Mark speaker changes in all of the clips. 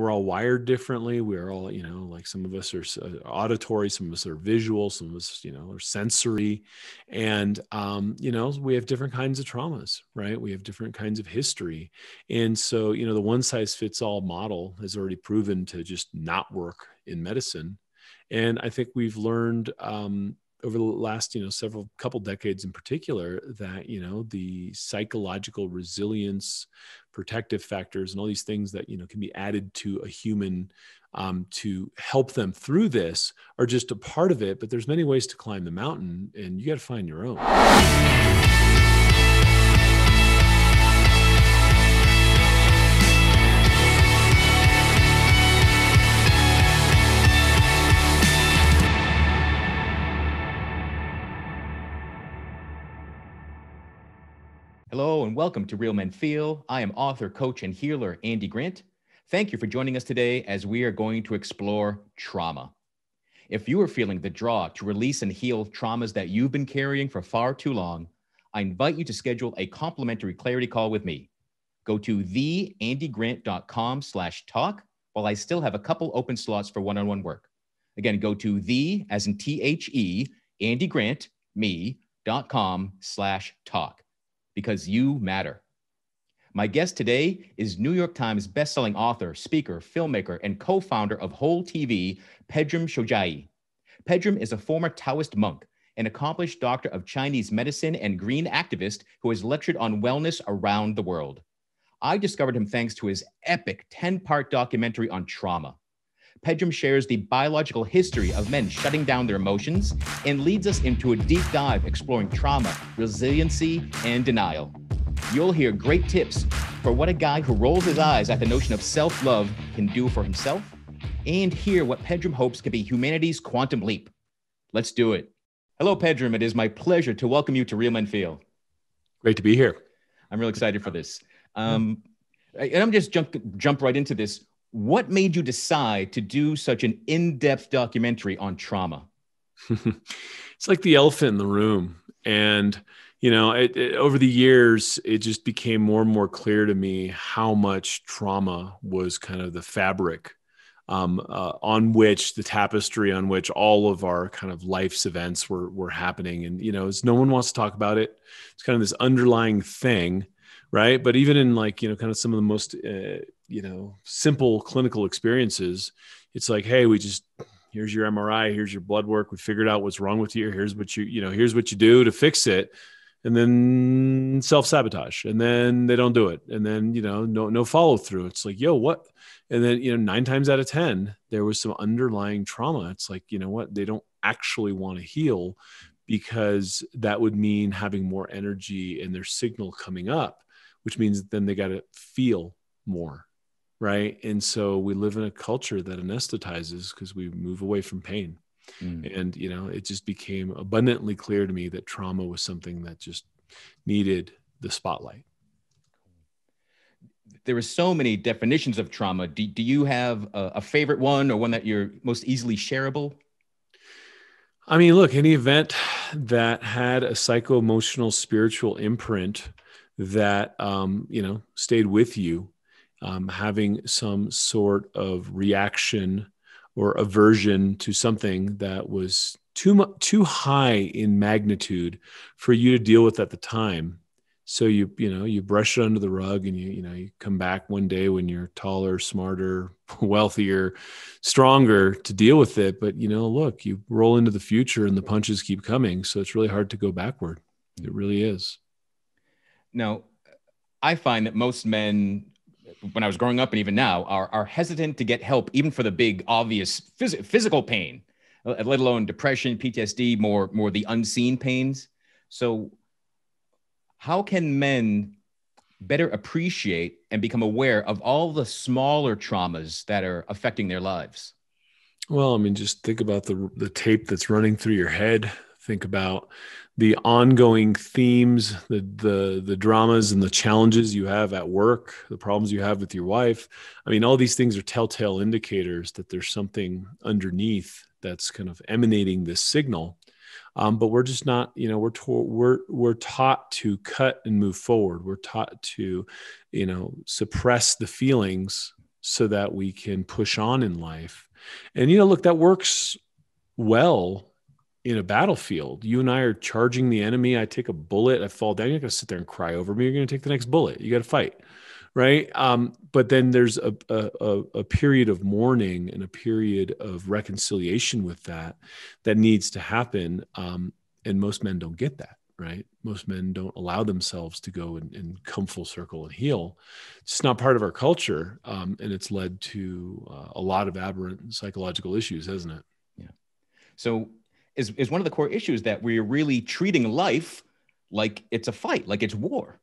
Speaker 1: we're all wired differently. We're all you know like some of us are uh, auditory some of us are visual some of us you know are sensory. And um, you know we have different kinds of traumas right? We have different kinds of history. And so you know the one size fits all model has already proven to just not work in medicine. And i think we've learned um, over the last you know several couple decades in particular that you know the psychological resilience protective factors and all these things that you know can be added to a human um, to help them through this are just a part of it but there's many ways to climb the mountain and you got to find your own
Speaker 2: Hello and welcome to Real Men Feel. I am author, coach, and healer Andy Grant. Thank you for joining us today as we are going to explore trauma. If you are feeling the draw to release and heal traumas that you've been carrying for far too long, I invite you to schedule a complimentary clarity call with me. Go to theandygrant.com slash talk while I still have a couple open slots for one-on-one work. Again, go to the, as in T-H-E, Andy Grant, me.com slash talk because you matter. My guest today is New York Times bestselling author, speaker, filmmaker, and co founder of Whole TV, Pedram Shojai. Pedram is a former Taoist monk, an accomplished doctor of Chinese medicine, and green activist who has lectured on wellness around the world. I discovered him thanks to his epic 10 part documentary on trauma. Pedram shares the biological history of men shutting down their emotions and leads us into a deep dive exploring trauma, resiliency, and denial. You'll hear great tips for what a guy who rolls his eyes at the notion of self love can do for himself, and hear what Pedram hopes can be humanity's quantum leap. Let's do it. Hello, Pedram. It is my pleasure to welcome you to Real Men Feel.
Speaker 1: Great to be here.
Speaker 2: I'm really excited for this. Um, and I'm just jump jump right into this what made you decide to do such an in-depth documentary on trauma?
Speaker 1: It's like the elephant in the room. And you know it, it, over the years it just became more and more clear to me how much trauma was kind of the fabric um, uh, on which the tapestry on which all of our kind of life's events were were happening. And you know as no one wants to talk about it. It's kind of this underlying thing right? But even in like you know kind of some of the most uh, you know simple clinical experiences it's like hey we just here's your mri here's your blood work we figured out what's wrong with you here's what you you know here's what you do to fix it and then self-sabotage and then they don't do it and then you know no no follow through it's like yo what? And then you know nine times out of ten there was some underlying trauma. It's like you know what? They don't actually want to heal because that would mean having more energy and their signal coming up which means then they got to feel more right? And so we live in a culture that anesthetizes because we move away from pain. Mm. and you know it just became abundantly clear to me that trauma was something that just needed the spotlight.
Speaker 2: There are so many definitions of trauma. Do, do you have a, a favorite one or one that you're most easily shareable?
Speaker 1: I mean look any event that had a psycho emotional spiritual imprint that um, you know stayed with you um, having some sort of reaction or aversion to something that was too much too high in magnitude for you to deal with at the time. So you you know you brush it under the rug and you you know you come back one day when you're taller smarter wealthier stronger to deal with it. But you know look you roll into the future and the punches keep coming. So it's really hard to go backward. It really is.
Speaker 2: Now i find that most men when I was growing up and even now are, are hesitant to get help, even for the big, obvious phys- physical pain, uh, let alone depression, PTSD, more, more the unseen pains. So, how can men better appreciate and become aware of all the smaller traumas that are affecting their lives?
Speaker 1: Well, I mean, just think about the the tape that's running through your head. Think about the ongoing themes, the the the dramas and the challenges you have at work, the problems you have with your wife. I mean, all these things are telltale indicators that there's something underneath that's kind of emanating this signal. Um, but we're just not, you know, we're to, we're we're taught to cut and move forward. We're taught to, you know, suppress the feelings so that we can push on in life. And, you know, look, that works well in a battlefield. You and I are charging the enemy. I take a bullet, I fall down. You're to sit there and cry over me. You're going to take the next bullet. You got to fight. Right. Um, but then there's a, a, a period of mourning and a period of reconciliation with that that needs to happen. Um, and most men don't get that right? Most men don't allow themselves to go and, and come full circle and heal. It's not part of our culture, um, and it's led to uh, a lot of aberrant psychological issues, hasn't it?
Speaker 2: Yeah. So, is is one of the core issues that we're really treating life like it's a fight, like it's war.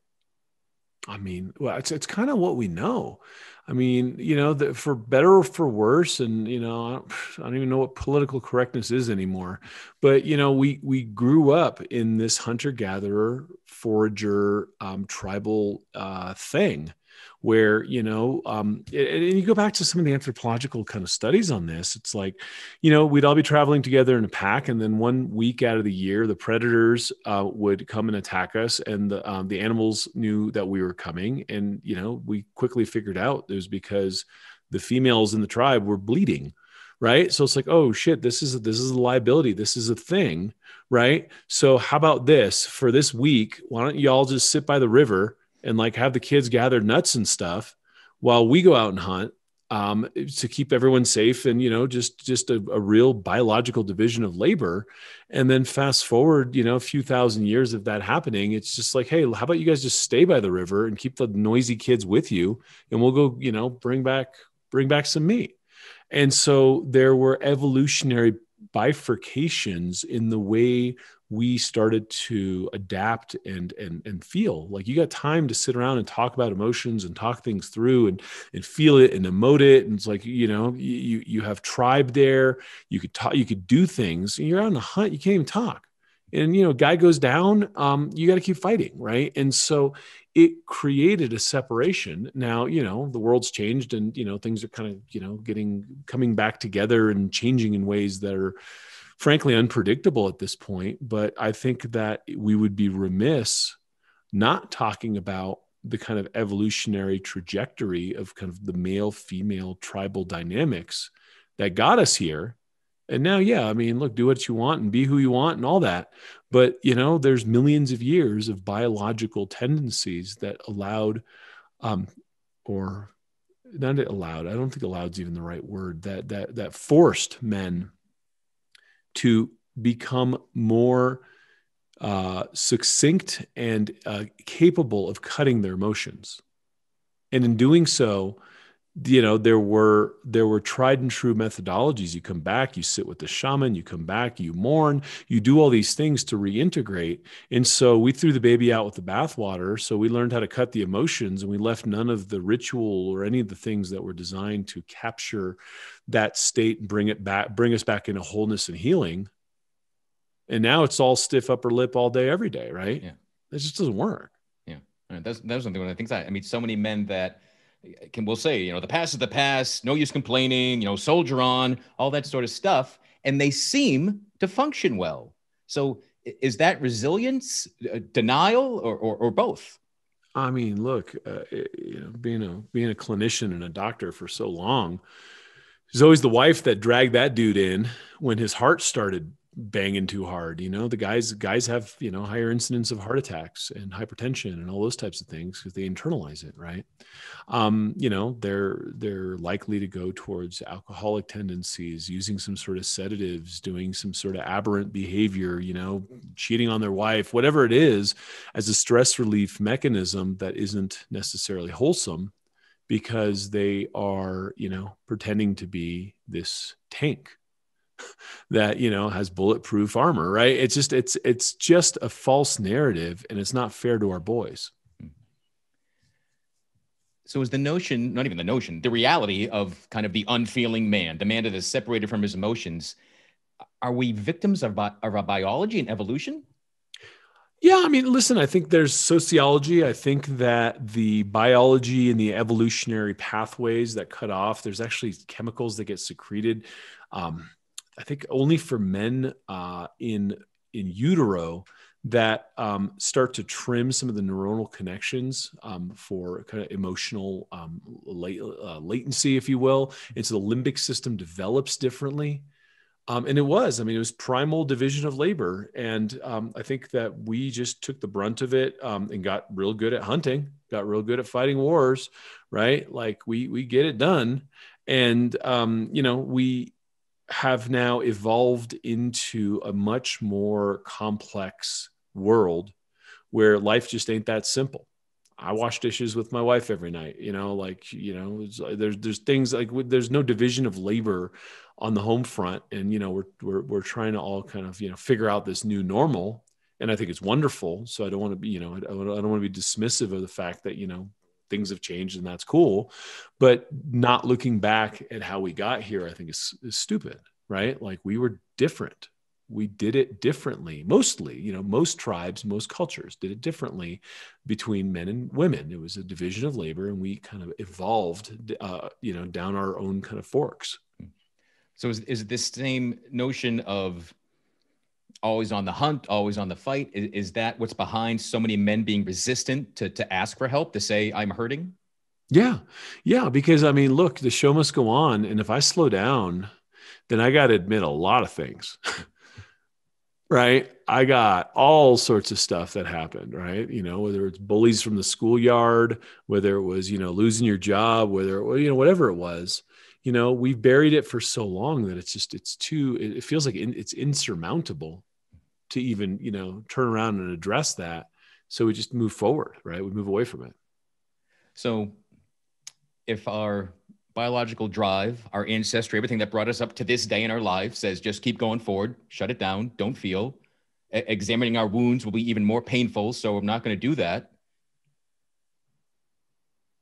Speaker 1: I mean, well, it's it's kind of what we know. I mean, you know, the, for better or for worse, and you know, I don't, I don't, even know what political correctness is anymore. But you know, we we grew up in this hunter gatherer forager um, tribal uh, thing, where you know um, and you go back to some of the anthropological kind of studies on this it's like you know we'd all be traveling together in a pack and then one week out of the year the predators uh, would come and attack us and the, um, the animals knew that we were coming and you know we quickly figured out it was because the females in the tribe were bleeding right? So it's like oh shit this is this is a liability this is a thing right? So how about this? For this week why don't y'all just sit by the river and like have the kids gather nuts and stuff while we go out and hunt um, to keep everyone safe and you know just just a, a, real biological division of labor. And then fast forward you know a few thousand years of that happening it's just like hey how about you guys just stay by the river and keep the noisy kids with you and we'll go you know bring back bring back some meat. And so there were evolutionary bifurcations in the way we started to adapt and and and feel. Like you got time to sit around and talk about emotions and talk things through and and feel it and emote it. And it's like you know you you have tribe there. You could talk you could do things. And you're on a hunt. You can't even talk. And you know guy goes down um, you got to keep fighting right? And so it created a separation. Now you know the world's changed and you know things are kind of you know getting coming back together and changing in ways that are frankly unpredictable at this point. But I think that we would be remiss not talking about the kind of evolutionary trajectory of kind of the male female tribal dynamics that got us here. And now, yeah, I mean, look, do what you want and be who you want and all that. But, you know, there's millions of years of biological tendencies that allowed, um, or not allowed, I don't think allowed is even the right word, that, that, that forced men to become more uh, succinct and uh, capable of cutting their emotions. And in doing so, you know there were there were tried and true methodologies. You come back you sit with the shaman you come back you mourn you do all these things to reintegrate. And so we threw the baby out with the bathwater. So we learned how to cut the emotions and we left none of the ritual or any of the things that were designed to capture that state and bring it back bring us back into wholeness and healing. And now it's all stiff upper lip all day every day right?
Speaker 2: Yeah.
Speaker 1: It just doesn't work.
Speaker 2: Yeah. That's that's something one i think I, I mean so many men that can we'll say you know the past is the past no use complaining you know soldier on all that sort of stuff and they seem to function well. So is that resilience uh, denial or, or, or, both?
Speaker 1: I mean look uh, you know being a being a clinician and a doctor for so long there's always the wife that dragged that dude in when his heart started banging too hard. You know, the guys guys have you know higher incidence of heart attacks and hypertension and all those types of things because they internalize it, right? Um, you know, they're they're likely to go towards alcoholic tendencies, using some sort of sedatives, doing some sort of aberrant behavior. You know, cheating on their wife, whatever it is, as a stress relief mechanism that isn't necessarily wholesome because they are you know pretending to be this tank that you know has bulletproof armor right it's just it's it's just a false narrative and it's not fair to our boys
Speaker 2: so is the notion not even the notion the reality of kind of the unfeeling man the man that is separated from his emotions are we victims of, of our biology and evolution
Speaker 1: yeah, I mean, listen, I think there's sociology. I think that the biology and the evolutionary pathways that cut off, there's actually chemicals that get secreted. Um, I think only for men uh, in in utero that um, start to trim some of the neuronal connections um, for kind of emotional um, late, uh, latency, if you will. And so the limbic system develops differently. Um, and it was, I mean, it was primal division of labor. And um, I think that we just took the brunt of it um, and got real good at hunting, got real good at fighting wars, right? Like we, we get it done. And, you know, we have now evolved into a much more complex world where life just ain't that simple. I wash dishes with my wife every night. You know, like you know, uh, there's there's things like there's no division of labor on the home front, and you know, we're we're we're trying to all kind of you know figure out this new normal, and I think it's wonderful. So I don't want to be you know I don't want to be dismissive of the fact that you know things have changed and that's cool, but not looking back at how we got here, I think is, is stupid, right? Like we were different. We did it differently mostly you know most tribes most cultures did it differently between men and women. It was a division of labor and we kind of evolved uh, you know down our own kind of forks.
Speaker 2: So is, is this same notion of always on the hunt always on the fight. Is, is that what's behind so many men being resistant to, to ask for help to say i'm hurting
Speaker 1: yeah. Yeah because i mean look the show must go on and if i slow down then i got to admit a lot of things. Right? I got all sorts of stuff that happened, right? You know, whether it's bullies from the schoolyard, whether it was, you know, losing your job, whether, it, you know, whatever it was, you know, we've buried it for so long that it's just, it's too, it feels like it's insurmountable to even, you know, turn around and address that. So we just move forward, right? We move away from it.
Speaker 2: So if our biological drive, our ancestry, everything that brought us up to this day in our life says just keep going forward, shut it down, don't feel. examining our wounds will be even more painful, so I'm not going to do that.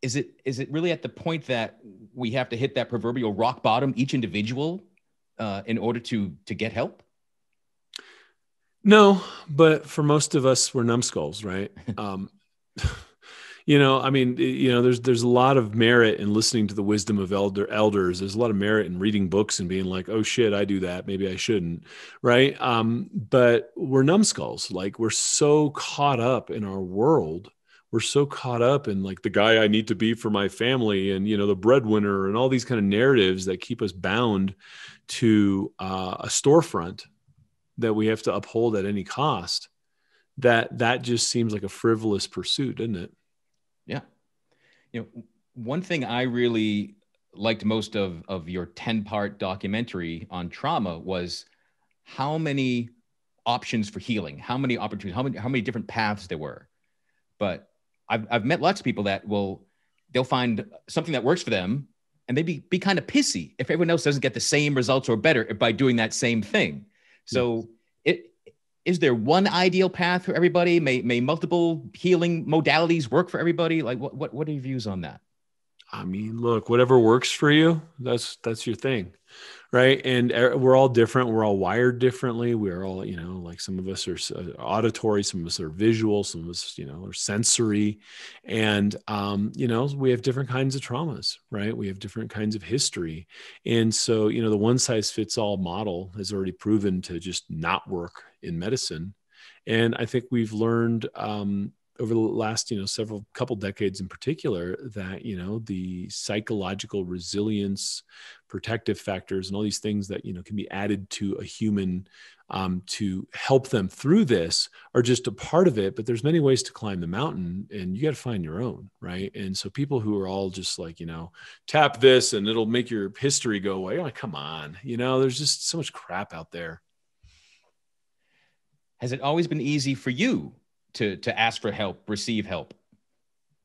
Speaker 2: Is it is it really at the point that we have to hit that proverbial rock bottom, each individual, uh, in order to to get help?
Speaker 1: No, but for most of us, we're numbskulls, right? um, you know i mean you know there's there's a lot of merit in listening to the wisdom of elder elders there's a lot of merit in reading books and being like oh shit i do that maybe i shouldn't right um, but we're numbskulls like we're so caught up in our world we're so caught up in like the guy i need to be for my family and you know the breadwinner and all these kind of narratives that keep us bound to uh, a storefront that we have to uphold at any cost that that just seems like a frivolous pursuit doesn't it
Speaker 2: yeah. You know, one thing I really liked most of, of your 10 part documentary on trauma was how many options for healing, how many opportunities, how many, how many different paths there were. But I've, I've met lots of people that will, they'll find something that works for them and they be, be kind of pissy if everyone else doesn't get the same results or better by doing that same thing. So yes. it, is there one ideal path for everybody? May may multiple healing modalities work for everybody? Like what what what are your views on that?
Speaker 1: I mean, look, whatever works for you, that's that's your thing right? And er, we're all different we're all wired differently we're all you know like some of us are uh, auditory some of us are visual some of us you know are sensory. And um, you know we have different kinds of traumas right? We have different kinds of history. And so you know the one size fits all model has already proven to just not work in medicine. And i think we've learned um, over the last you know several couple decades in particular that you know the psychological resilience protective factors and all these things that you know can be added to a human um, to help them through this are just a part of it but there's many ways to climb the mountain and you got to find your own right? And so people who are all just like you know tap this and it'll make your history go away like come on you know there's just so much crap out there.
Speaker 2: Has it always been easy for you to to ask for help, receive help?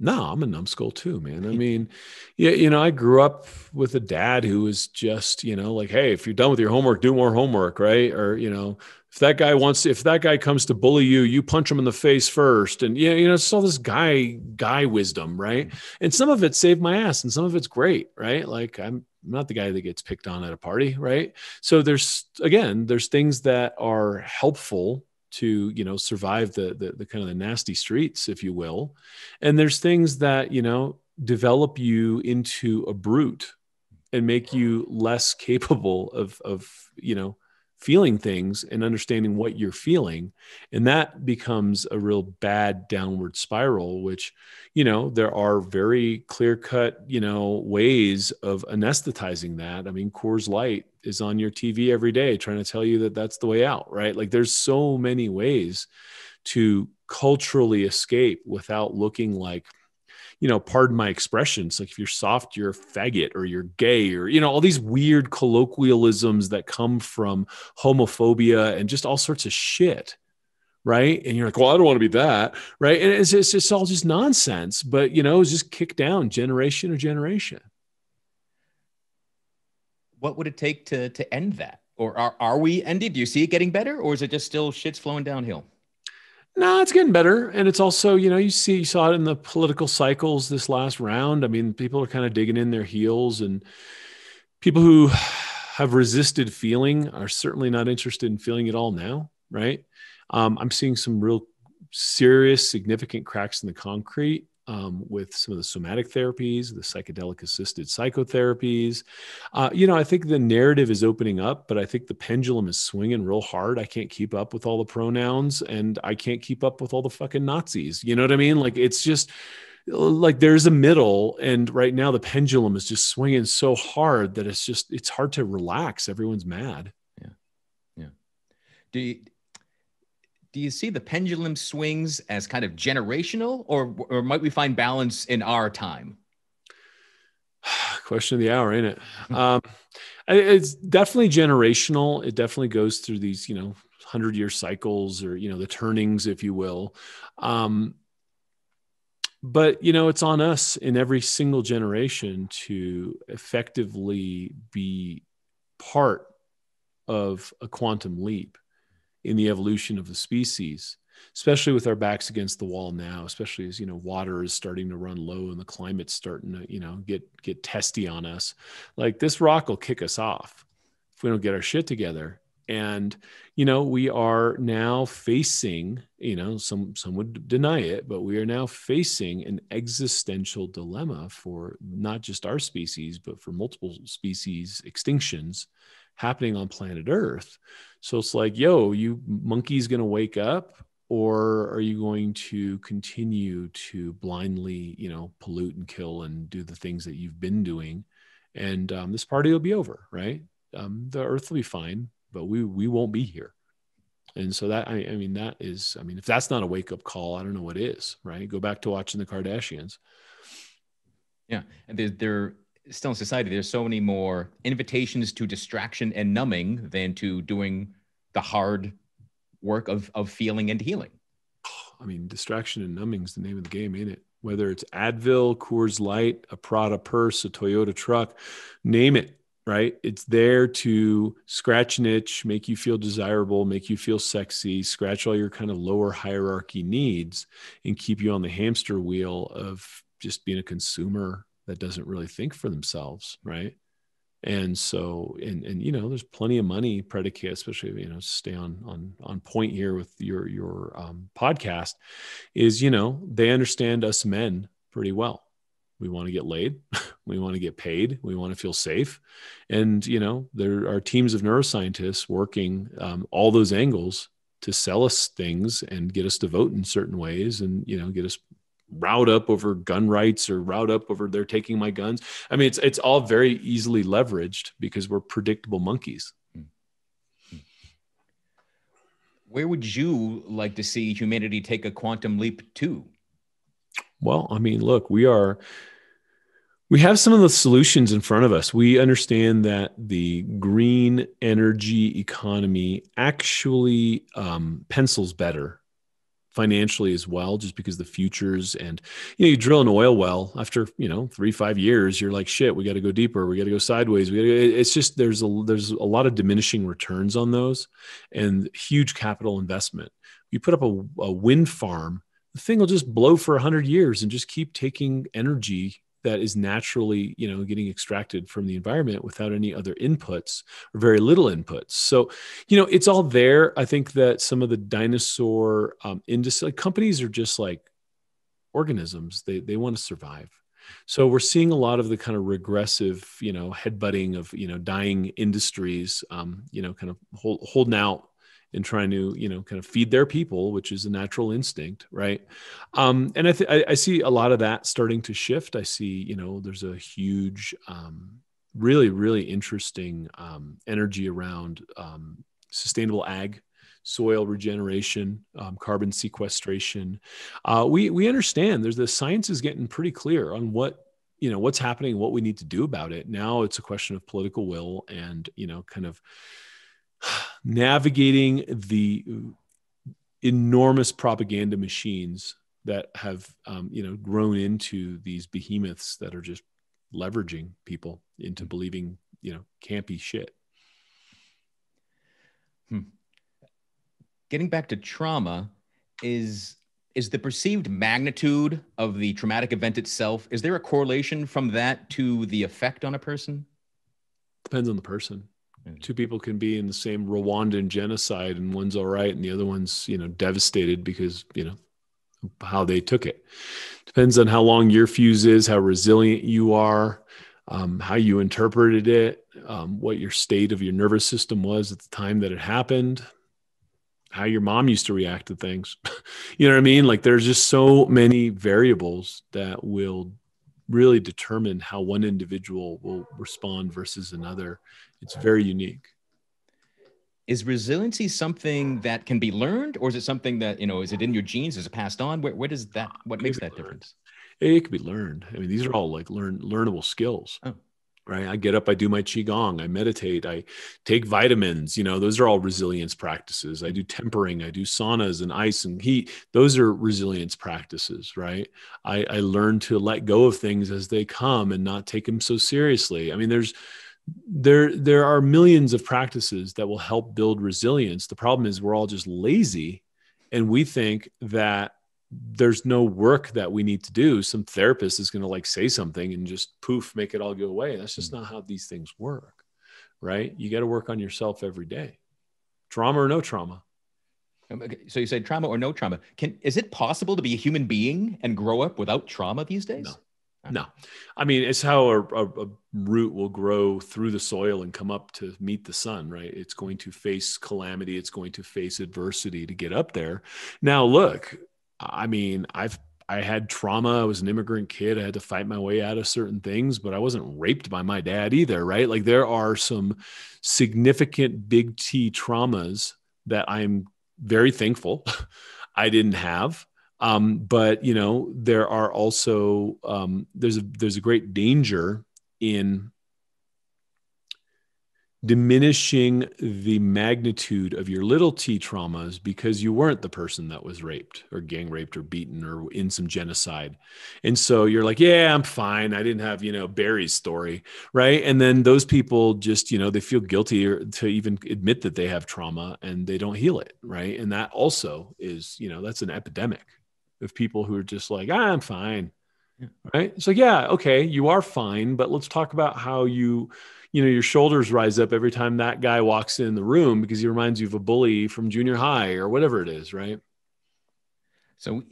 Speaker 1: No, I'm a numbskull too, man. I mean, yeah, you know, I grew up with a dad who was just, you know, like, hey, if you're done with your homework, do more homework, right? Or, you know, if that guy wants, if that guy comes to bully you, you punch him in the face first. And yeah, you know, it's all this guy, guy wisdom, right? And some of it saved my ass and some of it's great, right? Like I'm not the guy that gets picked on at a party, right? So there's again, there's things that are helpful to you know survive the, the, the kind of the nasty streets if you will. And there's things that you know develop you into a brute and make you less capable of of you know feeling things and understanding what you're feeling. And that becomes a real bad downward spiral which you know there are very clear cut you know ways of anesthetizing that. I mean coors light is on your tv every day trying to tell you that that's the way out right like there's so many ways to culturally escape without looking like you know, pardon my expressions, like if you're soft, you're a faggot or you're gay or, you know, all these weird colloquialisms that come from homophobia and just all sorts of shit. Right. And you're like, well, I don't want to be that. Right. And it's, it's, it's all just nonsense, but, you know, it's just kicked down generation or generation.
Speaker 2: What would it take to, to end that? Or are, are we ended? Do you see it getting better or is it just still shit's flowing downhill?
Speaker 1: No, it's getting better. And it's also, you know, you see, you saw it in the political cycles this last round. I mean, people are kind of digging in their heels, and people who have resisted feeling are certainly not interested in feeling it all now, right? Um, I'm seeing some real serious, significant cracks in the concrete um, with some of the somatic therapies, the psychedelic assisted psychotherapies. Uh, you know, I think the narrative is opening up, but I think the pendulum is swinging real hard. I can't keep up with all the pronouns and I can't keep up with all the fucking Nazis. You know what I mean? Like, it's just like there's a middle and right now the pendulum is just swinging so hard that it's just it's hard to relax everyone's mad
Speaker 2: yeah yeah do you, do you see the pendulum swings as kind of generational or, or might we find balance in our time?
Speaker 1: Question of the hour, ain't it? um, it's definitely generational. It definitely goes through these, you know, hundred year cycles or, you know, the turnings, if you will. Um, but you know it's on us in every single generation to effectively be part of a quantum leap in the evolution of the species especially with our backs against the wall now especially as you know water is starting to run low and the climate's starting to you know get get testy on us. Like this rock will kick us off if we don't get our shit together. And you know we are now facing you know some some would deny it but we are now facing an existential dilemma for not just our species but for multiple species extinctions happening on planet earth so it's like, yo, you monkey's going to wake up or are you going to continue to blindly, you know, pollute and kill and do the things that you've been doing? And um, this party will be over, right? Um, the earth will be fine, but we, we won't be here. And so that, I, I mean, that is, I mean, if that's not a wake up call, I don't know what is, right? Go back to watching the Kardashians.
Speaker 2: Yeah. And there, there, still in society, there's so many more invitations to distraction and numbing than to doing the hard work of of feeling and healing.
Speaker 1: I mean, distraction and numbing is the name of the game, ain't it? Whether it's Advil, Coors Light, a Prada purse, a Toyota truck, name it, right? It's there to scratch an itch, make you feel desirable, make you feel sexy, scratch all your kind of lower hierarchy needs, and keep you on the hamster wheel of just being a consumer that doesn't really think for themselves, right? And so, and and you know, there's plenty of money predicate, especially you know, stay on on on point here with your your um, podcast. Is you know they understand us men pretty well. We want to get laid, we want to get paid, we want to feel safe, and you know there are teams of neuroscientists working um, all those angles to sell us things and get us to vote in certain ways, and you know get us route up over gun rights or route up over they're taking my guns. I mean, it's it's all very easily leveraged because we're predictable monkeys.
Speaker 2: Where would you like to see humanity take a quantum leap to?
Speaker 1: Well, I mean, look, we are we have some of the solutions in front of us. We understand that the green energy economy actually um, pencils better financially as well just because the futures and you know you drill an oil well after you know three five years you're like shit we got to go deeper. We got to go sideways. We got to it's just there's a there's a lot of diminishing returns on those and huge capital investment. You put up a, a wind farm the thing will just blow for 100 years and just keep taking energy that is naturally you know getting extracted from the environment without any other inputs or very little inputs. So you know it's all there. I think that some of the dinosaur um, industry like companies are just like organisms. They, they want to survive. So we're seeing a lot of the kind of regressive, you know, headbutting of you know dying industries, um, you know, kind of hold, holding out and trying to you know kind of feed their people which is a natural instinct right um, and I, th- I, see a lot of that starting to shift i see you know there's a huge um, really really interesting um, energy around um, sustainable ag soil regeneration, um, carbon sequestration. Uh, we we understand there's the science is getting pretty clear on what you know what's happening, what we need to do about it. Now it's a question of political will and you know kind of navigating the enormous propaganda machines that have um, you know grown into these behemoths that are just leveraging people into believing you know campy shit.
Speaker 2: Hmm getting back to trauma is is the perceived magnitude of the traumatic event itself is there a correlation from that to the effect on a person
Speaker 1: depends on the person. Two people can be in the same rwandan genocide and one's all right and the other one's you know devastated because you know how they took it depends on how long your fuse is how resilient you are um, how you interpreted it um, what your state of your nervous system was at the time that it happened how your mom used to react to things. you know what I mean? Like there's just so many variables that will really determine how one individual will respond versus another. It's very unique.
Speaker 2: Is resiliency something that can be learned, or is it something that you know? Is it in your genes? Is it passed on? Where, where does that? What makes that learned. difference?
Speaker 1: It can be learned. I mean, these are all like learn learnable skills. Oh right i get up i do my qigong i meditate i take vitamins you know those are all resilience practices i do tempering i do saunas and ice and heat those are resilience practices right i i learn to let go of things as they come and not take them so seriously i mean there's there there are millions of practices that will help build resilience the problem is we're all just lazy and we think that there's no work that we need to do. Some therapist is going to like say something and just poof, make it all go away. That's just not how these things work, right? You got to work on yourself every day, trauma or no trauma.
Speaker 2: Um, so you said trauma or no trauma. Can is it possible to be a human being and grow up without trauma these days?
Speaker 1: No. No, I mean it's how a, a, a, root will grow through the soil and come up to meet the sun, right? It's going to face calamity, it's going to face adversity to get up there. Now, look, I mean, I've I had trauma. I was an immigrant kid. I had to fight my way out of certain things, but I wasn't raped by my dad either, right? Like there are some significant big T traumas that I'm very thankful I didn't have. Um, but you know, there are also um, there's a there's a great danger in diminishing the magnitude of your little t traumas because you weren't the person that was raped or gang raped or beaten or in some genocide. And so you're like, yeah, I'm fine. I didn't have, you know, Barry's story. Right. And then those people just, you know, they feel guilty to even admit that they have trauma and they don't heal it. Right. And that also is, you know, that's an epidemic of people who are just like, ah, I'm fine. Yeah. Right. So, yeah, okay, you are fine. But let's talk about how you, you know your shoulders rise up every time that guy walks in the room because he reminds you of a bully from junior high or whatever it is right
Speaker 2: so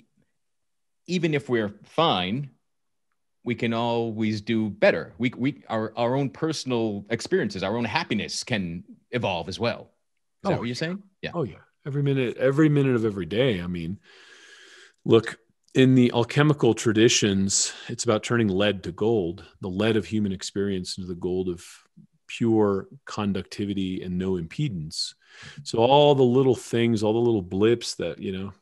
Speaker 2: even if we're fine we can always do better we, we our, our own personal experiences our own happiness can evolve as well is oh, that what you're saying
Speaker 1: yeah oh yeah every minute every minute of every day i mean look in the alchemical traditions, it's about turning lead to gold, the lead of human experience into the gold of pure conductivity and no impedance. So all the little things, all the little blips that, you know,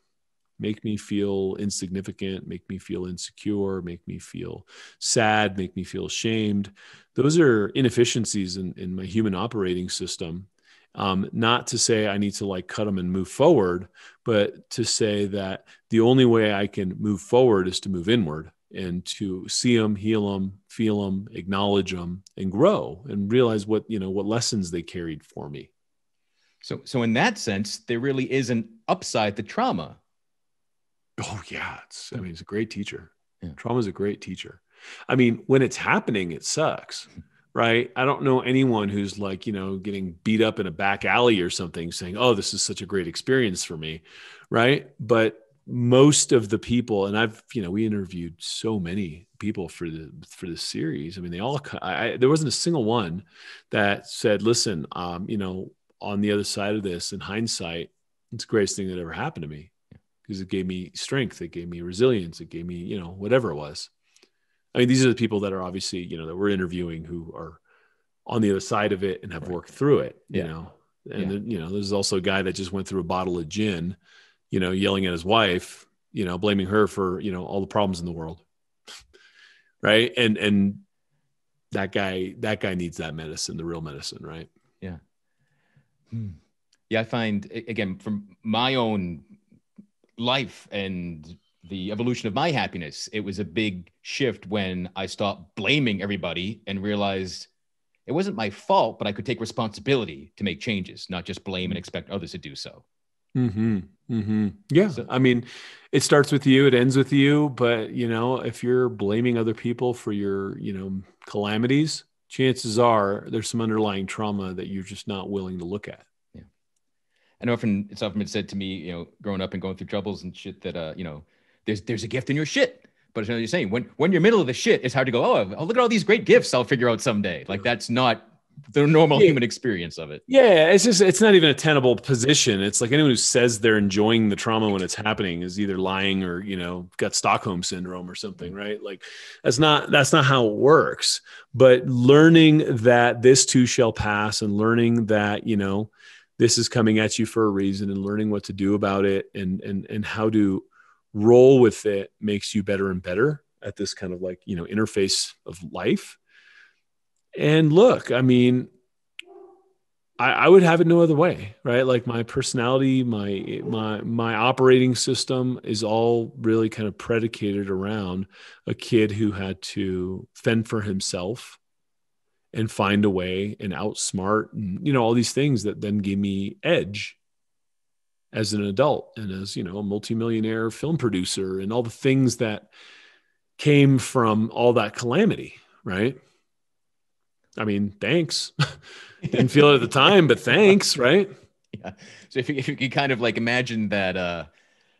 Speaker 1: make me feel insignificant, make me feel insecure, make me feel sad, make me feel ashamed. Those are inefficiencies in, in my human operating system. Um, not to say I need to like cut them and move forward, but to say that the only way I can move forward is to move inward and to see them, heal them, feel them, acknowledge them, and grow and realize what you know what lessons they carried for me.
Speaker 2: So, so in that sense, there really is an upside to trauma.
Speaker 1: Oh yeah, it's. I mean, it's a great teacher. Yeah. Trauma is a great teacher. I mean, when it's happening, it sucks, right? I don't know anyone who's like you know getting beat up in a back alley or something, saying, "Oh, this is such a great experience for me," right? But most of the people and i've you know we interviewed so many people for the for the series. I mean, they all. I, there wasn't a single one that said, "Listen, um, you know, on the other side of this, in hindsight, it's the greatest thing that ever happened to me because it gave me strength, it gave me resilience, it gave me, you know, whatever it was." I mean, these are the people that are obviously, you know, that we're interviewing who are on the other side of it and have right. worked through it. You yeah. know, and yeah. then, you know, there's also a guy that just went through a bottle of gin, you know, yelling at his wife, you know, blaming her for, you know, all the problems in the world. right. And, and that guy, that guy needs that medicine, the real medicine. Right.
Speaker 2: Yeah. Hmm. Yeah. I find, again, from my own life and the evolution of my happiness, it was a big shift when I stopped blaming everybody and realized it wasn't my fault, but I could take responsibility to make changes, not just blame and expect others to do so.
Speaker 1: Hmm. Hmm. Yeah. So, I mean, it starts with you, it ends with you. But you know, if you're blaming other people for your, you know, calamities, chances are there's some underlying trauma that you're just not willing to look at.
Speaker 2: Yeah. And often it's often been said to me, you know, growing up and going through troubles and shit that, uh, you know, there's there's a gift in your shit. But as you're saying, when when you're middle of the shit, it's hard to go, oh, oh, look at all these great gifts I'll figure out someday. Like that's not the normal yeah. human experience of it.
Speaker 1: Yeah, it's just it's not even a tenable position. It's like anyone who says they're enjoying the trauma when it's happening is either lying or you know got Stockholm syndrome or something, mm-hmm. right? Like that's not that's not how it works. But learning that this too shall pass and learning that you know this is coming at you for a reason and learning what to do about it and and and how to roll with it makes you better and better at this kind of like you know interface of life. And look i mean I, I, would have it no other way right? Like my personality my my my operating system is all really kind of predicated around a kid who had to fend for himself and find a way and outsmart and you know all these things that then gave me edge as an adult and as you know a multimillionaire film producer and all the things that came from all that calamity right? I mean thanks. Didn't feel it at the time but thanks right?
Speaker 2: Yeah. So if you, if you kind of like imagine that uh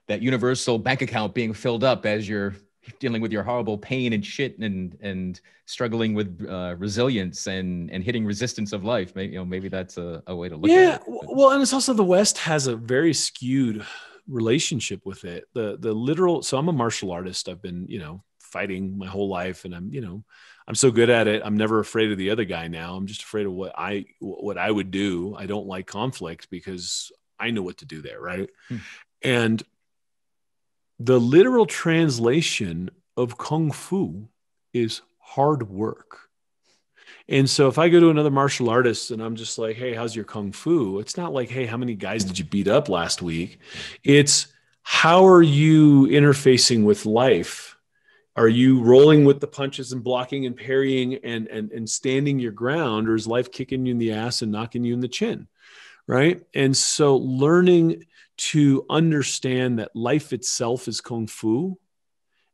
Speaker 2: that universal bank account being filled up as you're dealing with your horrible pain and shit and and struggling with uh, resilience and and hitting resistance of life. Maybe you know maybe that's a, a way to look
Speaker 1: yeah,
Speaker 2: at it. Yeah.
Speaker 1: well and it's also the west has a very skewed relationship with it. The the literal so i'm a martial artist. I've been you know fighting my whole life and i'm you know i'm so good at it. I'm never afraid of the other guy now. I'm just afraid of what i what i would do. I don't like conflict because i know what to do there right? Hmm. and the literal translation of kung fu is hard work. And so if I go to another martial artist and I'm just like, hey, how's your kung fu? It's not like, hey, how many guys did you beat up last week? It's how are you interfacing with life? Are you rolling with the punches and blocking and parrying and, and, and standing your ground, or is life kicking you in the ass and knocking you in the chin? Right. And so learning to understand that life itself is kung fu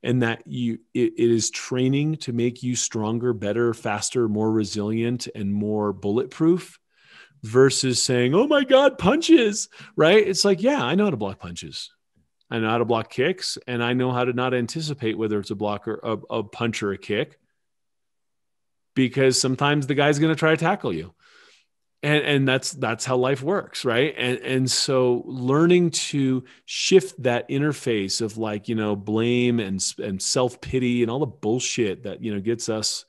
Speaker 1: and that you it, it is training to make you stronger better faster more resilient and more bulletproof versus saying oh my god punches right? It's like yeah i know how to block punches. I know how to block kicks and i know how to not anticipate whether it's a block or a, a punch or a kick because sometimes the guy's going to try to tackle you and and that's that's how life works right? And and so learning to shift that interface of like you know blame and and self-pity and all the bullshit that you know gets us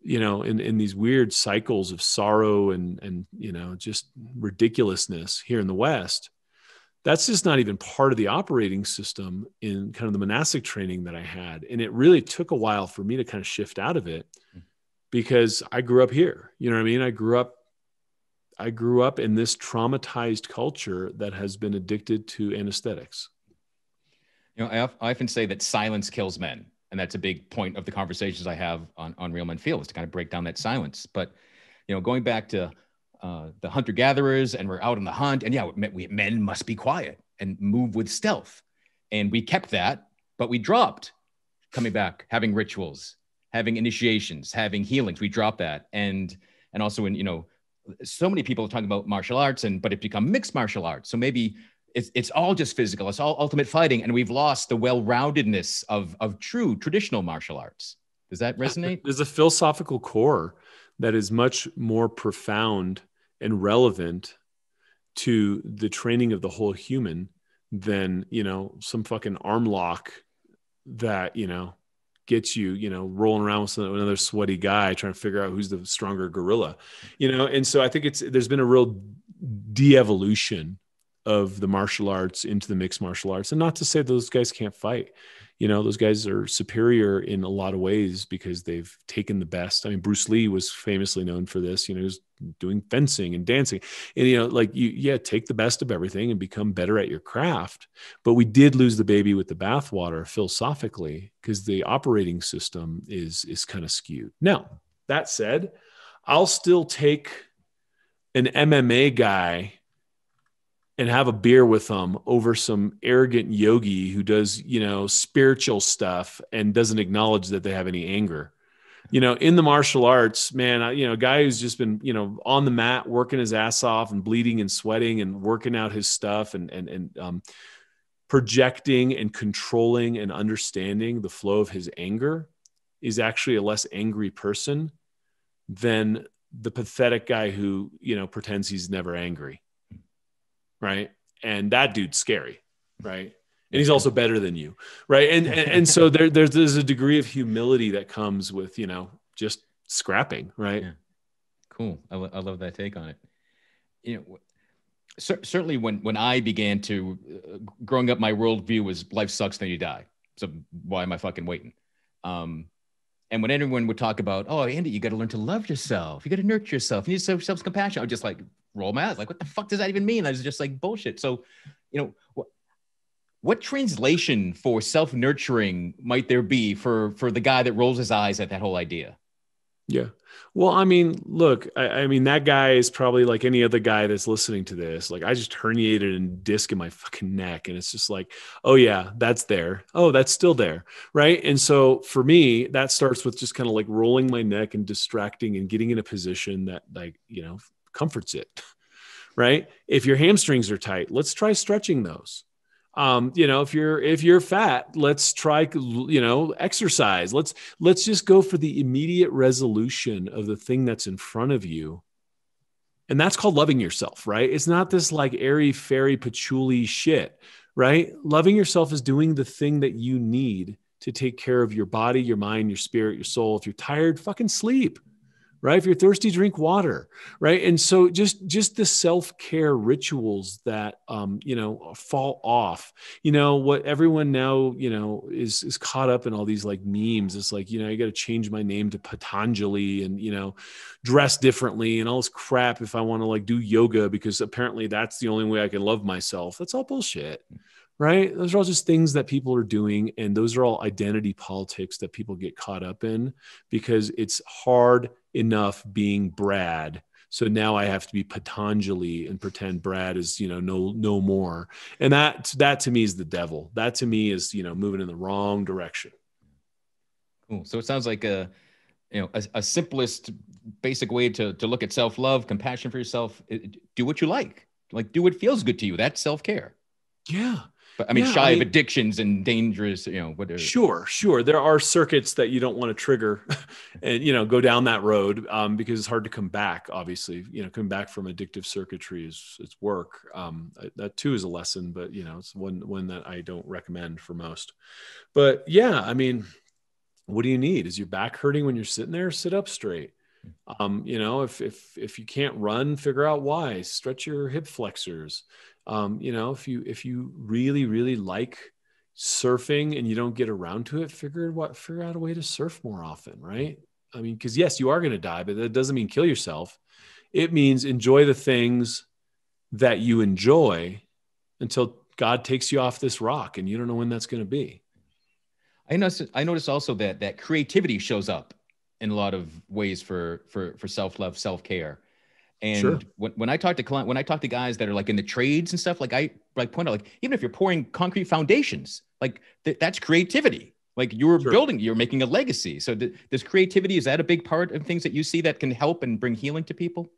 Speaker 1: you know in in these weird cycles of sorrow and and you know just ridiculousness here in the west that's just not even part of the operating system in kind of the monastic training that I had. And it really took a while for me to kind of shift out of it hmm. because I grew up here. You know what I mean? I grew up I grew up in this traumatized culture that has been addicted to anesthetics.
Speaker 2: You know, I, often say that silence kills men. And that's a big point of the conversations I have on, on Real Men Feel is to kind of break down that silence. But, you know, going back to uh, the hunter gatherers and we're out on the hunt, and yeah, we, men must be quiet and move with stealth. And we kept that, but we dropped coming back, having rituals, having initiations, having healings. We dropped that. And, and also in, you know, so many people are talking about martial arts and but it become mixed martial arts so maybe it's, it's all just physical. It's all ultimate fighting. And we've lost the well-roundedness of, of true traditional martial arts. Does that resonate?
Speaker 1: There's a philosophical core that is much more profound and relevant to the training of the whole human than, you know, some fucking arm lock that, you know, gets you, you know, rolling around with another sweaty guy trying to figure out who's the stronger gorilla, you know. And so I think it's there's been a real de-evolution of the martial arts into the mixed martial arts, and not to say those guys can't fight. You know, those guys are superior in a lot of ways because they've taken the best. I mean, Bruce Lee was famously known for this. You know, he was doing fencing and dancing, and you know, like you, yeah, take the best of everything and become better at your craft. But we did lose the baby with the bathwater philosophically because the operating system is is kind of skewed. Now, that said, I'll still take an MMA guy and have a beer with them over some arrogant yogi who does, you know, spiritual stuff and doesn't acknowledge that they have any anger. You know, in the martial arts, man, you know, a guy who's just been, you know, on the mat working his ass off and bleeding and sweating and working out his stuff and and and um, projecting and controlling and understanding the flow of his anger is actually a less angry person than the pathetic guy who, you know, pretends he's never angry right? And that dude's scary, right? And he's also better than you, right? And and, and so there, there's there's a degree of humility that comes with you know just scrapping, right? Yeah.
Speaker 2: Cool. I, I love that take on it. You know, cer- certainly when when I began to uh, growing up, my worldview was life sucks, then you die. So why am I fucking waiting? Um, and when anyone would talk about, oh, Andy, you got to learn to love yourself. You got to nurture yourself. You need self compassion. I was just like, roll my eyes. Like, what the fuck does that even mean? I was just like, bullshit. So, you know, what, what translation for self nurturing might there be for for the guy that rolls his eyes at that whole idea?
Speaker 1: Yeah. Well, I mean, look, I, I, mean, that guy is probably like any other guy that's listening to this. Like, I just herniated a disc in my fucking neck. And it's just like, oh, yeah, that's there. Oh, that's still there. Right. And so for me, that starts with just kind of like rolling my neck and distracting and getting in a position that, like, you know, comforts it. Right. If your hamstrings are tight, let's try stretching those. Um, you know if you're if you're fat let's try you know exercise. Let's let's just go for the immediate resolution of the thing that's in front of you. And that's called loving yourself right? It's not this like airy fairy patchouli shit right? Loving yourself is doing the thing that you need to take care of your body your mind your spirit your soul. If you're tired fucking sleep right? If you're thirsty drink water right? And so just just the self-care rituals that um you know fall off. You know what everyone now you know is is caught up in all these like memes. It's like you know i got to change my name to patanjali and you know dress differently and all this crap if i want to like do yoga because apparently that's the only way i can love myself. That's all bullshit right? Those are all just things that people are doing. And those are all identity politics that people get caught up in because it's hard enough being Brad. So now I have to be Patanjali and pretend Brad is, you know, no, no more. And that, that to me is the devil. That to me is, you know, moving in the wrong direction.
Speaker 2: Cool. So it sounds like a, you know, a, a simplest basic way to, to look at self-love, compassion for yourself, do what you like, like do what feels good to you. That's self-care.
Speaker 1: Yeah.
Speaker 2: But I mean, yeah, shy I mean, of addictions and dangerous, you know, whatever.
Speaker 1: Sure, sure. There are circuits that you don't want to trigger, and you know, go down that road um, because it's hard to come back. Obviously, you know, coming back from addictive circuitry is it's work. Um, that too is a lesson, but you know, it's one one that I don't recommend for most. But yeah, I mean, what do you need? Is your back hurting when you're sitting there? Sit up straight. Um, you know, if if if you can't run, figure out why. Stretch your hip flexors um, you know if you if you really really like surfing and you don't get around to it figure what figure out a way to surf more often right? I mean because yes you are going to die but that doesn't mean kill yourself. It means enjoy the things that you enjoy until god takes you off this rock and you don't know when that's going to be.
Speaker 2: I notice i notice also that that creativity shows up in a lot of ways for for for self-love self-care and sure. when, when I talk to client, when I talk to guys that are like in the trades and stuff, like I like point out, like even if you're pouring concrete foundations, like th- that's creativity. Like you're sure. building, you're making a legacy. So th- this creativity is that a big part of things that you see that can help and bring healing to people?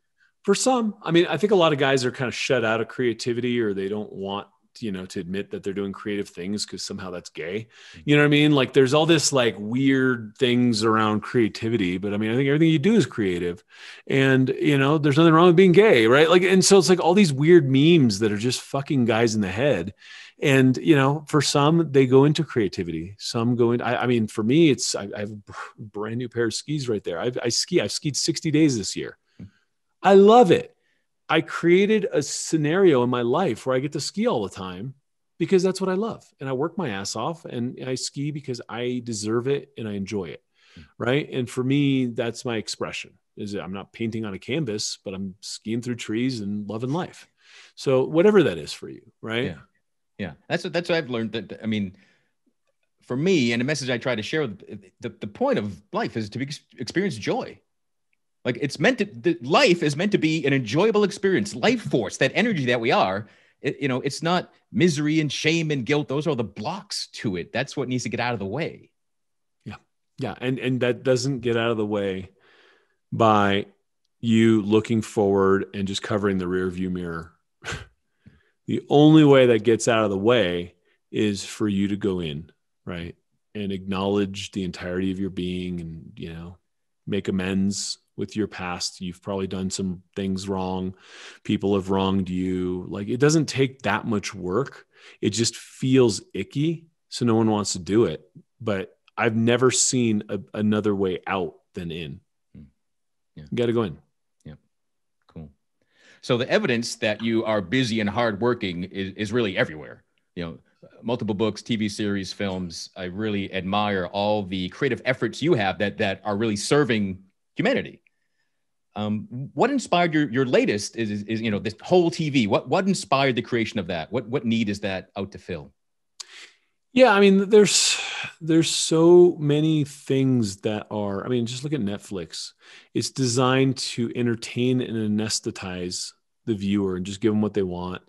Speaker 1: For some, I mean, I think a lot of guys are kind of shut out of creativity, or they don't want you know to admit that they're doing creative things because somehow that's gay. Mm-hmm. You know what i mean? Like there's all this like weird things around creativity but i mean i think everything you do is creative. And you know there's nothing wrong with being gay right? Like and so it's like all these weird memes that are just fucking guys in the head. And you know for some they go into creativity. Some go into I, I mean for me it's I, I, have a brand new pair of skis right there. I've, i ski i've skied 60 days this year. Hmm. I love it I created a scenario in my life where I get to ski all the time because that's what I love. And I work my ass off and I ski because I deserve it and I enjoy it. Hmm. Right. And for me, that's my expression is I'm not painting on a canvas, but I'm skiing through trees and loving life. So whatever that is for you. Right.
Speaker 2: Yeah. Yeah. That's what, that's what I've learned that, I mean, for me and the message I try to share, the, the point of life is to experience joy. Like it's meant to, life is meant to be an enjoyable experience, life force, that energy that we are. It, you know, it's not misery and shame and guilt. Those are the blocks to it. That's what needs to get out of the way.
Speaker 1: Yeah. Yeah. And, and that doesn't get out of the way by you looking forward and just covering the rear view mirror. the only way that gets out of the way is for you to go in, right? And acknowledge the entirety of your being and, you know, make amends with your past. You've probably done some things wrong. People have wronged you. Like it doesn't take that much work. It just feels icky. So no one wants to do it. But I've never seen a, another way out than in. Hmm. Yeah. You got to go in.
Speaker 2: Yeah. Cool. So the evidence that you are busy and hardworking is, is really everywhere. You know, multiple books, TV series, films. I really admire all the creative efforts you have that that are really serving humanity. Um, what inspired your your latest is, is, is you know this whole TV? What what inspired the creation of that? What what need is that out to fill?
Speaker 1: Yeah, I mean, there's there's so many things that are. I mean, just look at Netflix. It's designed to entertain and anesthetize the viewer and just give them what they want.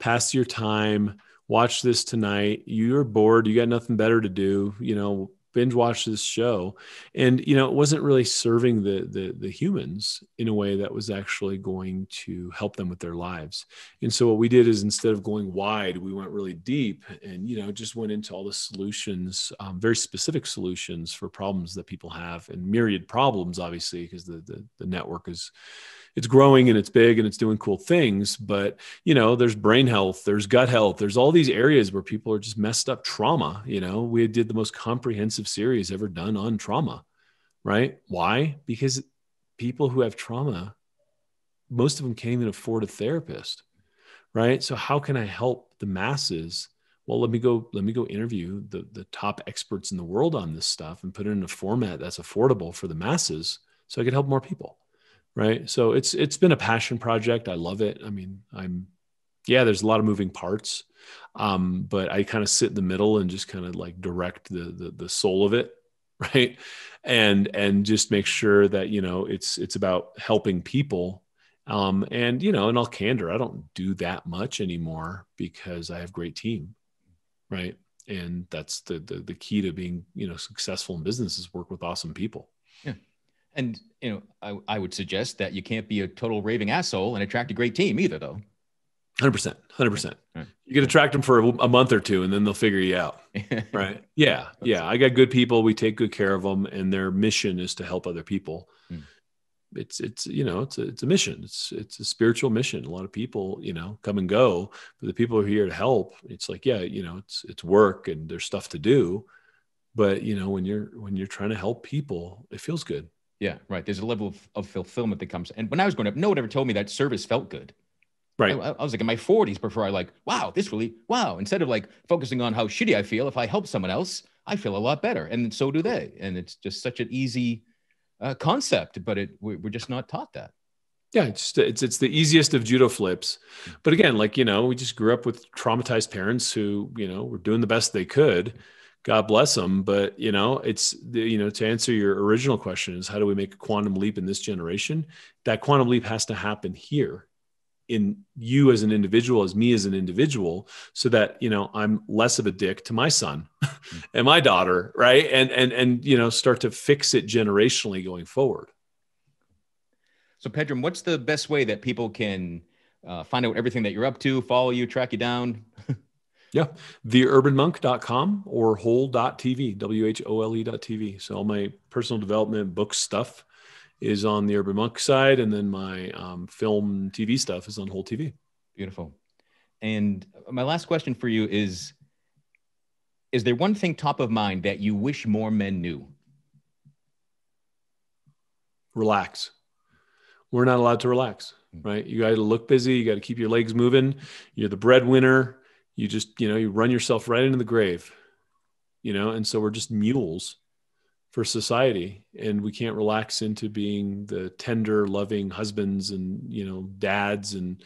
Speaker 1: Pass your time. Watch this tonight. You're bored. You got nothing better to do. You know, binge watch this show. And you know it wasn't really serving the, the the humans in a way that was actually going to help them with their lives. And so what we did is instead of going wide we went really deep and you know just went into all the solutions um, very specific solutions for problems that people have and myriad problems obviously because the, the the network is it's growing and it's big and it's doing cool things but you know there's brain health there's gut health there's all these areas where people are just messed up trauma you know? We did the most comprehensive series ever done on trauma right? Why? Because people who have trauma most of them can't even afford a therapist right? So how can i help the masses? Well let me go let me go interview the the top experts in the world on this stuff and put it in a format that's affordable for the masses so i can help more people right? So it's it's been a passion project. I love it. I mean i'm yeah there's a lot of moving parts um, but i kind of sit in the middle and just kind of like direct the, the the soul of it right? And and just make sure that you know it's it's about helping people um, and you know in all candor i don't do that much anymore because i have great team right? And that's the, the the key to being you know successful in business is work with awesome people
Speaker 2: and you know, I, I would suggest that you can't be a total raving asshole and attract a great team either, though.
Speaker 1: Hundred percent, hundred percent. You can attract them for a, month or two, and then they'll figure you out. right? Yeah, yeah. I got good people. We take good care of them, and their mission is to help other people. Hmm. It's it's you know it's a, it's a mission. It's it's a spiritual mission. A lot of people you know come and go, but the people are here to help. It's like yeah, you know it's it's work and there's stuff to do, but you know when you're when you're trying to help people, it feels good.
Speaker 2: Yeah, right. There's a level of, of fulfillment that comes. And when I was growing up, no one ever told me that service felt good.
Speaker 1: Right.
Speaker 2: I, I, was like in my 40s before I like, wow, this really, wow. Instead of like focusing on how shitty I feel, if I help someone else, I feel a lot better. And so do they. And it's just such an easy uh, concept, but it we're, we're just not taught that.
Speaker 1: Yeah, it's it's it's the easiest of judo flips. But again, like you know, we just grew up with traumatized parents who you know were doing the best they could, God bless them. But you know, it's you know to answer your original question is how do we make a quantum leap in this generation? That quantum leap has to happen here in you as an individual as me as an individual so that you know i'm less of a dick to my son and my daughter right and and and you know start to fix it generationally going forward
Speaker 2: so pedram what's the best way that people can uh, find out everything that you're up to follow you track you down
Speaker 1: Yeah, theurbanmonk.com or whole.tv, W H O L E.tv. So all my personal development book stuff is on the Urban Monk side, and then my um, film TV stuff is on Whole TV.
Speaker 2: Beautiful. And my last question for you is Is there one thing top of mind that you wish more men knew?
Speaker 1: Relax. We're not allowed to relax, hmm. right? You got to look busy. You got to keep your legs moving. You're the breadwinner. You just, you know, you run yourself right into the grave, you know, and so we're just mules for society and we can't relax into being the tender loving husbands and you know dads and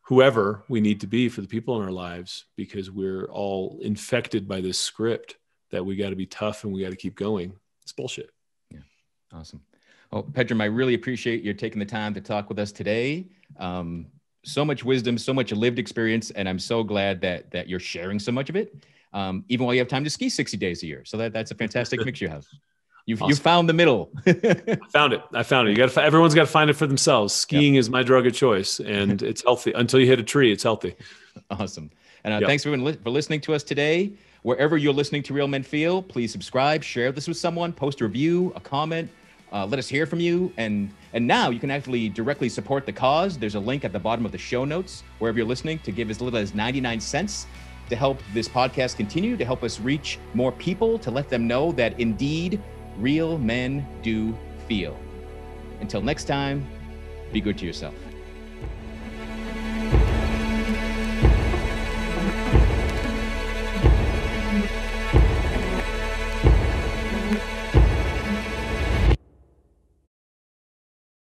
Speaker 1: whoever we need to be for the people in our lives because we're all infected by this script that we got to be tough and we got to keep going. It's bullshit.
Speaker 2: Yeah. Awesome. Well pedram i really appreciate you taking the time to talk with us today. Um, so much wisdom so much lived experience and i'm so glad that that you're sharing so much of it um, even while you have time to ski 60 days a year so that that's a fantastic mix you have You've awesome. you found the middle.
Speaker 1: I found it. I found it. You got to. Everyone's got to find it for themselves. Skiing yep. is my drug of choice, and it's healthy. Until you hit a tree, it's healthy.
Speaker 2: Awesome. And uh, yep. thanks for, for listening to us today. Wherever you're listening to Real Men Feel, please subscribe, share this with someone, post a review, a comment. Uh, let us hear from you. And and now you can actually directly support the cause. There's a link at the bottom of the show notes wherever you're listening to give as little as 99 cents to help this podcast continue, to help us reach more people, to let them know that indeed real men do feel. Until next time, be good to yourself.